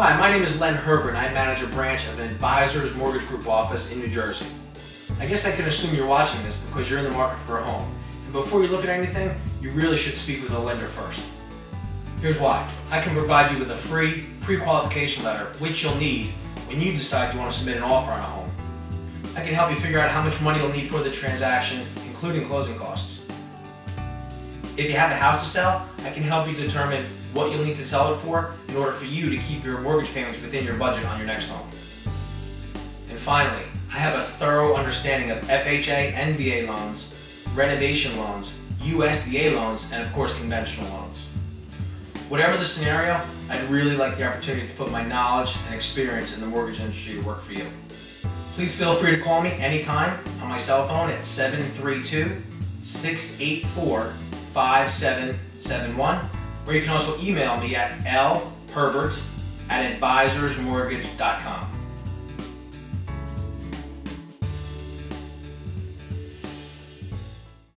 Hi, my name is Len Herbert and I manage a branch of an Advisors Mortgage Group office in New Jersey. I guess I can assume you're watching this because you're in the market for a home. And before you look at anything, you really should speak with a lender first. Here's why. I can provide you with a free pre-qualification letter, which you'll need when you decide you want to submit an offer on a home. I can help you figure out how much money you'll need for the transaction, including closing costs. If you have a house to sell, I can help you determine what you'll need to sell it for in order for you to keep your mortgage payments within your budget on your next home. And finally, I have a thorough understanding of FHA and VA loans, renovation loans, USDA loans, and of course conventional loans. Whatever the scenario, I'd really like the opportunity to put my knowledge and experience in the mortgage industry to work for you. Please feel free to call me anytime on my cell phone at 732 684 5771 or you can also email me at lherbert at advisorsmortgage.com.